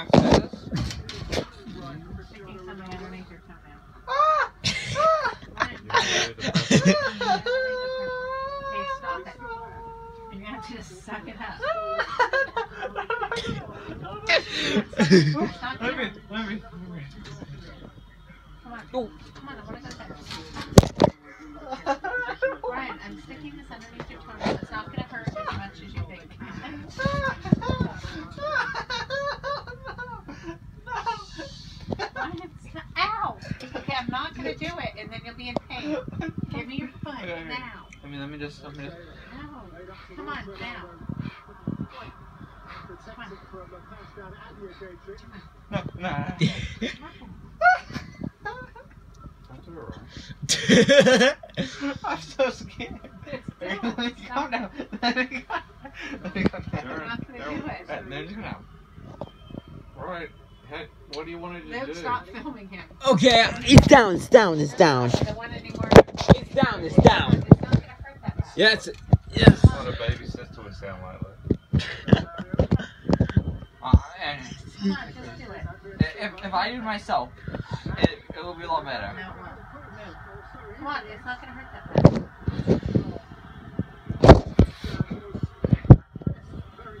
Ah! It. You're gonna have to just suck it up. Let me, let me. Come on. Oh. Come on, I wanna go there. Brian, I'm sticking this underneath your toenail. It's not gonna hurt as much as you think. Brian, it's not- Ow! Okay, I'm not gonna do it, and then you'll be in pain. Give me your foot Okay. now. I mean, let me just, let me just. No. Come on, now. No, no. I'm so scared. Let me calm down. Let me calm Let me calm down. I'm not gonna do it. Right, there you go now. Alright. Hey, what do you want to Luke, do? stop filming him. Okay, it's down, it's down, it's down. I don't want any more. It's down, it's down. It's not gonna hurt that much. Yes, yes. What a baby sister would sound like that. Uh, and Come on, just do it. if, if I do it myself, it, it will be a lot better. No, it Come on, it's not gonna hurt that much. Eric,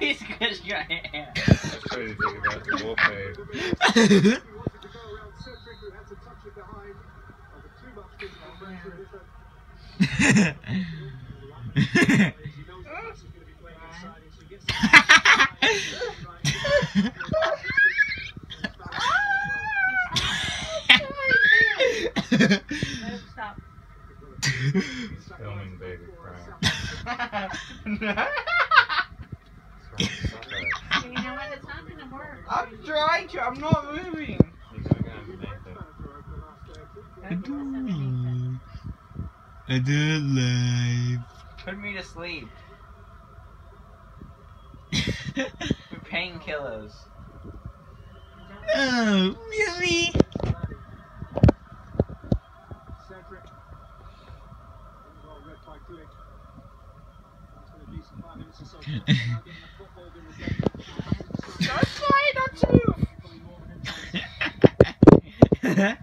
stop. He's just your hand. That's crazy to think about the wallpaper. Move. Filming baby crying. No. You know what? It's not gonna work. I'm trying to. I'm not moving. He's gonna it. I do I do it live. Put me to sleep. With painkillers. oh, really? Don't try not to move. Okay?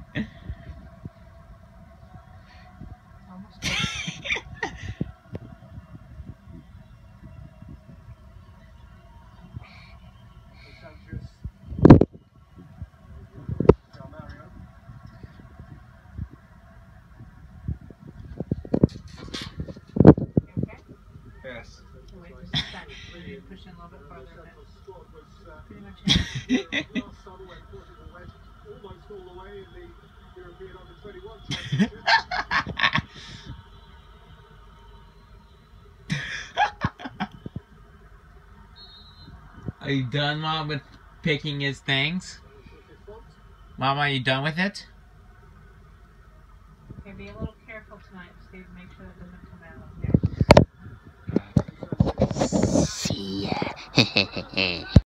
Yes. So a second. We're push in a little bit further. That's pretty much it. Are you done, Mom, with picking his things? Mom, are you done with it? Okay, be a little careful tonight, Steve. Make sure that doesn't come out. Okay. See É. Garcia.